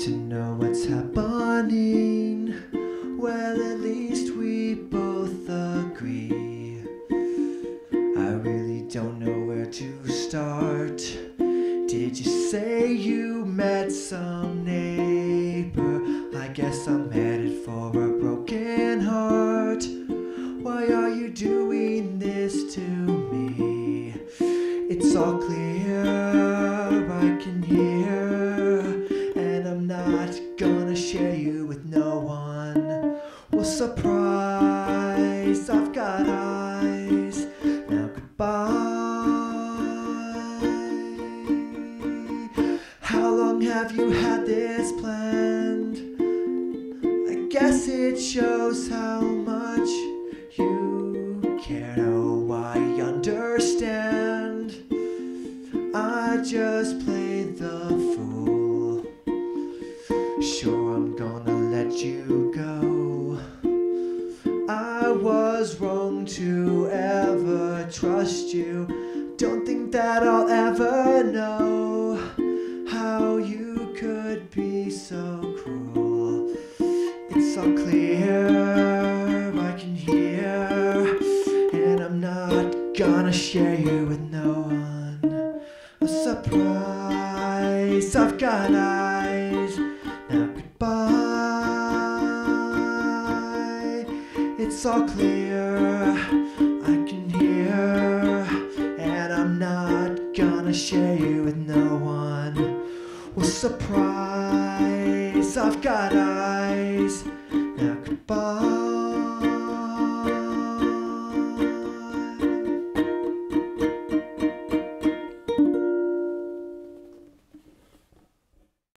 to know what's happening. Well, at least we both agree. I really don't know where to start. Did you say you met some neighbor? I guess I'm headed for a broken heart. Why are you doing this to me? It's all clear, I've got eyes. Now goodbye. How long have you had this planned? I guess it shows how much you care. Oh, I understand. I just played the fool. Sure, was wrong to ever trust you. Don't think that I'll ever know how you could be so cruel. It's all clear, I can hear, and I'm not gonna share you with no one. A surprise, I've got eyes. It's all clear, I can hear, and I'm not gonna share you with no one. Well, surprise, I've got eyes. Now goodbye.